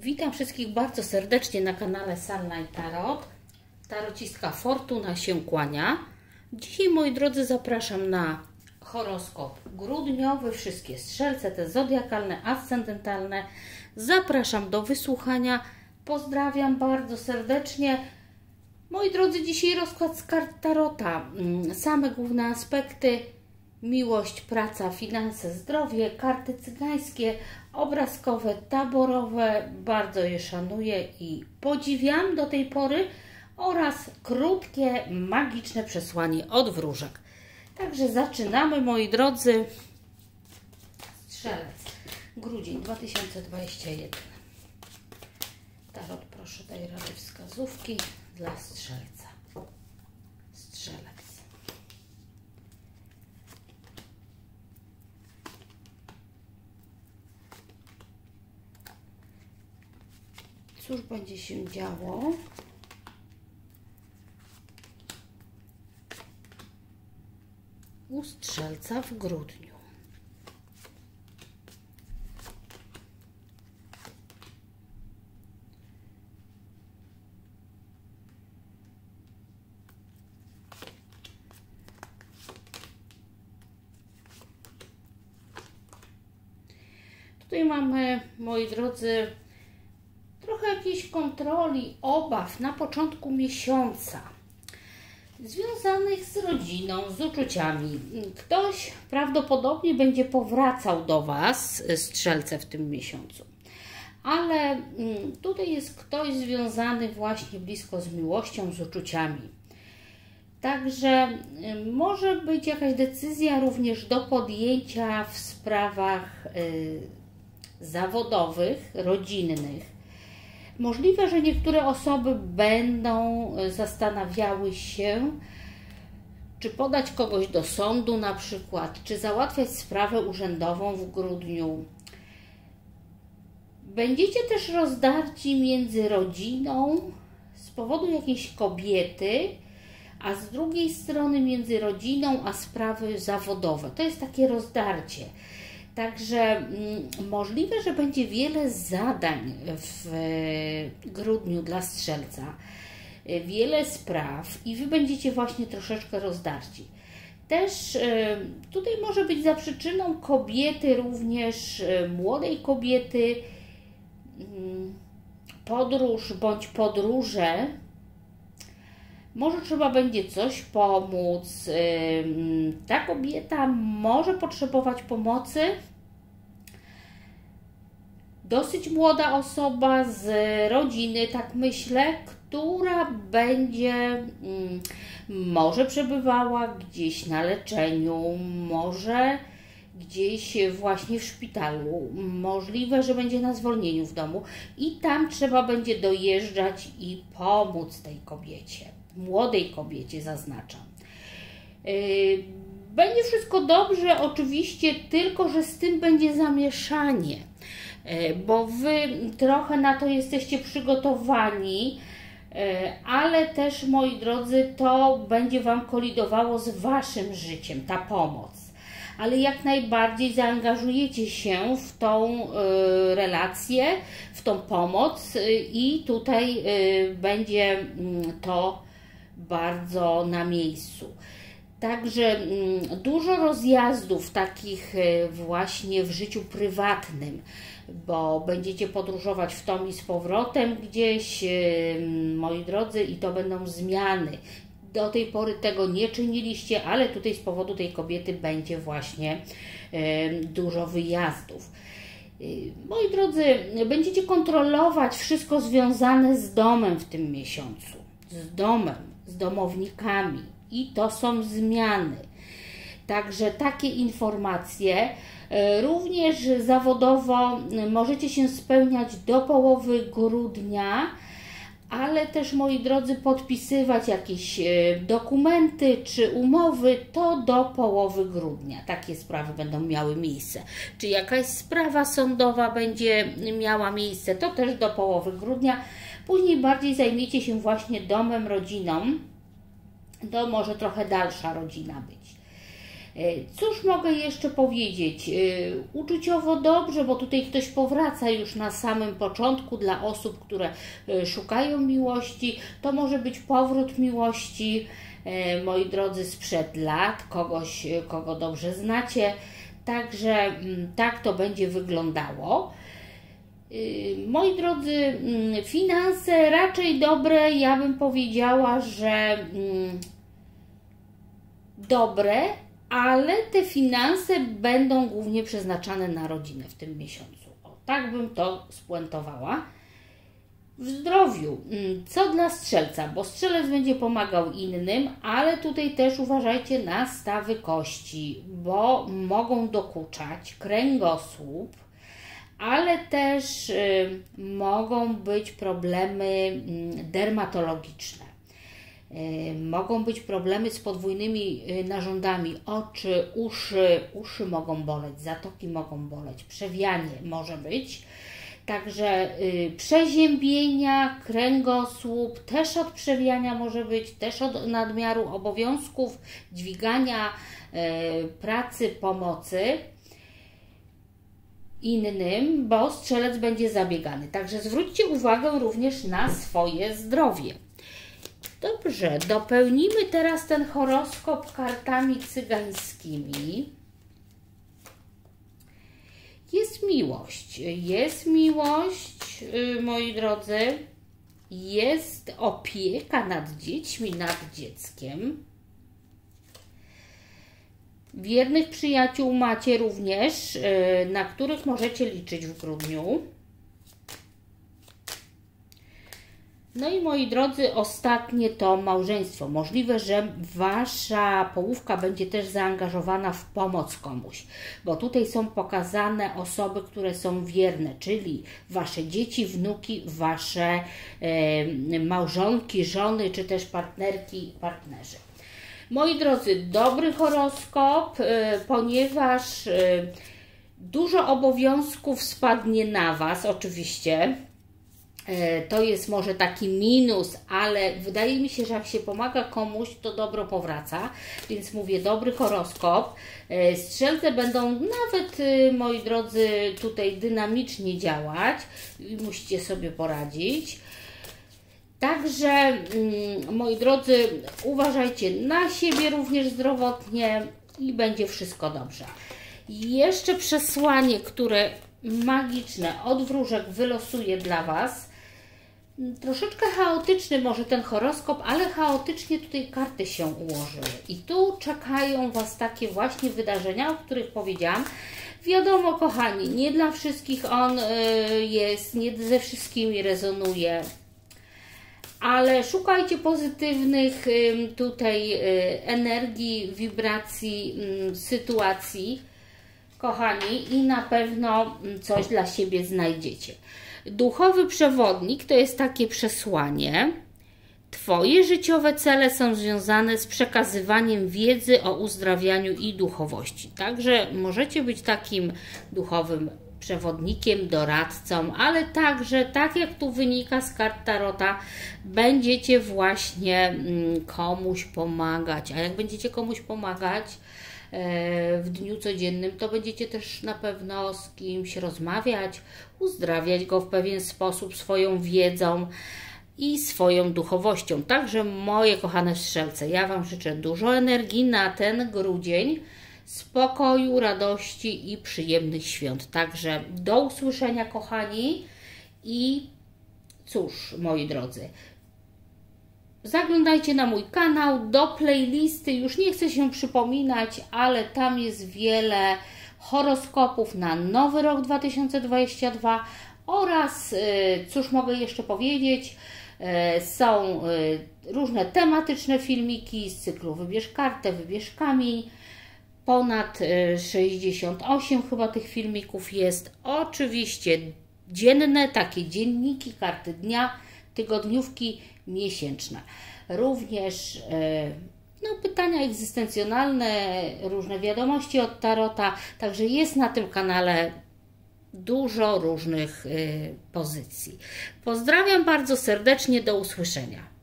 Witam wszystkich bardzo serdecznie na kanale Sunlight Tarot. Tarocistka Fortuna się kłania. Dzisiaj, moi drodzy, zapraszam na horoskop grudniowy. Wszystkie strzelce, te zodiakalne, ascendentalne. Zapraszam do wysłuchania. Pozdrawiam bardzo serdecznie. Moi drodzy, dzisiaj rozkład z kart Tarota. Mm, Same główne aspekty miłość, praca, finanse, zdrowie, karty cygańskie, obrazkowe, taborowe. Bardzo je szanuję i podziwiam do tej pory oraz krótkie, magiczne przesłanie od wróżek. Także zaczynamy, moi drodzy. Strzelec, grudzień 2021. Tarot, proszę, daj radę wskazówki dla strzelca. Strzelec. Cóż będzie się działo? U strzelca w grudniu. Tutaj mamy, moi drodzy, jakiejś kontroli, obaw na początku miesiąca, związanych z rodziną, z uczuciami. Ktoś prawdopodobnie będzie powracał do Was, strzelce, w tym miesiącu. Ale mm, tutaj jest ktoś związany właśnie blisko z miłością, z uczuciami. Także y, może być jakaś decyzja również do podjęcia w sprawach y, zawodowych, rodzinnych. Możliwe, że niektóre osoby będą zastanawiały się, czy podać kogoś do sądu na przykład, czy załatwiać sprawę urzędową w grudniu. Będziecie też rozdarci między rodziną z powodu jakiejś kobiety, a z drugiej strony między rodziną a sprawy zawodowe. To jest takie rozdarcie. Także mm, możliwe, że będzie wiele zadań w grudniu dla strzelca, wiele spraw i wy będziecie właśnie troszeczkę rozdarci. Też tutaj może być za przyczyną kobiety, również młodej kobiety, mm, podróż bądź podróże. Może trzeba będzie coś pomóc. Ta kobieta może potrzebować pomocy. Dosyć młoda osoba z rodziny, tak myślę, która będzie może przebywała gdzieś na leczeniu, może gdzieś właśnie w szpitalu. Możliwe, że będzie na zwolnieniu w domu i tam trzeba będzie dojeżdżać i pomóc tej kobiecie młodej kobiecie, zaznaczam. Yy, będzie wszystko dobrze, oczywiście, tylko że z tym będzie zamieszanie, yy, bo Wy trochę na to jesteście przygotowani, yy, ale też, moi drodzy, to będzie Wam kolidowało z Waszym życiem, ta pomoc. Ale jak najbardziej zaangażujecie się w tą relację, w tą pomoc i tutaj będzie mm, to bardzo na miejscu. Także mm, dużo rozjazdów takich e, właśnie w życiu prywatnym, bo będziecie podróżować w tom i z powrotem gdzieś, e, moi drodzy, i to będą zmiany. Do tej pory tego nie czyniliście, ale tutaj z powodu tej kobiety będzie właśnie e, dużo wyjazdów. Moi drodzy, będziecie kontrolować wszystko związane z domem w tym miesiącu. Z domem z domownikami i to są zmiany. Także takie informacje e, również zawodowo możecie się spełniać do połowy grudnia, ale też moi drodzy podpisywać jakieś e, dokumenty czy umowy to do połowy grudnia. Takie sprawy będą miały miejsce. Czy jakaś sprawa sądowa będzie miała miejsce, to też do połowy grudnia. Później bardziej zajmiecie się właśnie domem, rodziną. To może trochę dalsza rodzina być. Cóż mogę jeszcze powiedzieć? Uczuciowo dobrze, bo tutaj ktoś powraca już na samym początku dla osób, które szukają miłości. To może być powrót miłości, moi drodzy, sprzed lat, kogoś, kogo dobrze znacie. Także mm, tak to będzie wyglądało. Y, moi drodzy, mm, finanse raczej dobre, ja bym powiedziała, że mm, dobre, ale te finanse będą głównie przeznaczane na rodzinę w tym miesiącu. O, tak bym to spuentowała. W zdrowiu, co dla strzelca, bo strzelec będzie pomagał innym, ale tutaj też uważajcie na stawy kości, bo mogą dokuczać kręgosłup, ale też y, mogą być problemy mm, dermatologiczne. Y, mogą być problemy z podwójnymi y, narządami oczy, uszy, uszy mogą boleć, zatoki mogą boleć, przewianie może być. Także przeziębienia, kręgosłup, też od przewiania może być, też od nadmiaru obowiązków, dźwigania pracy, pomocy innym, bo strzelec będzie zabiegany. Także zwróćcie uwagę również na swoje zdrowie. Dobrze, dopełnimy teraz ten horoskop kartami cygańskimi. Jest miłość. Jest miłość, y, moi drodzy. Jest opieka nad dziećmi, nad dzieckiem. Wiernych przyjaciół macie również, y, na których możecie liczyć w grudniu. No i moi drodzy, ostatnie to małżeństwo. Możliwe, że Wasza połówka będzie też zaangażowana w pomoc komuś, bo tutaj są pokazane osoby, które są wierne, czyli Wasze dzieci, wnuki, Wasze e, małżonki, żony, czy też partnerki, partnerzy. Moi drodzy, dobry horoskop, e, ponieważ e, dużo obowiązków spadnie na Was, oczywiście E, to jest może taki minus, ale wydaje mi się, że jak się pomaga komuś, to dobro powraca. Więc mówię, dobry horoskop. Strzelce będą nawet, moi drodzy, tutaj dynamicznie działać. Musicie sobie poradzić. Także, mm, moi drodzy, uważajcie na siebie również zdrowotnie i będzie wszystko dobrze. Jeszcze przesłanie, które magiczne od wróżek wylosuję dla Was troszeczkę chaotyczny może ten horoskop, ale chaotycznie tutaj karty się ułożyły. I tu czekają Was takie właśnie wydarzenia, o których powiedziałam. Wiadomo, kochani, nie dla wszystkich on y, jest, nie ze wszystkimi rezonuje, ale szukajcie pozytywnych tutaj y, energii, wibracji, sytuacji, kochani, i na pewno coś dla siebie znajdziecie. Duchowy przewodnik to jest takie przesłanie. Twoje życiowe cele są związane z przekazywaniem wiedzy o uzdrawianiu i duchowości. Także możecie być takim duchowym przewodnikiem, doradcą, ale także, tak jak tu wynika z kart Tarota, będziecie właśnie mm, komuś pomagać. A jak będziecie komuś pomagać, E, w dniu codziennym, to będziecie też na pewno z kimś rozmawiać, uzdrawiać go w pewien sposób swoją wiedzą i swoją duchowością. Także moje kochane strzelce, ja Wam życzę dużo energii na ten grudzień, spokoju, radości i przyjemnych świąt. Także do usłyszenia, kochani. I cóż, moi drodzy, Zaglądajcie na mój kanał, do playlisty, już nie chcę się przypominać, ale tam jest wiele horoskopów na nowy rok 2022 oraz, y, cóż mogę jeszcze powiedzieć, y, są y, różne tematyczne filmiki z cyklu Wybierz kartę, wybierz kamień. Ponad 68 chyba tych filmików jest. Oczywiście dzienne, takie dzienniki, karty dnia, tygodniówki miesięczna. Również e, no, pytania egzystencjonalne, różne wiadomości od Tarota, także jest na tym kanale dużo różnych e, pozycji. Pozdrawiam bardzo serdecznie, do usłyszenia.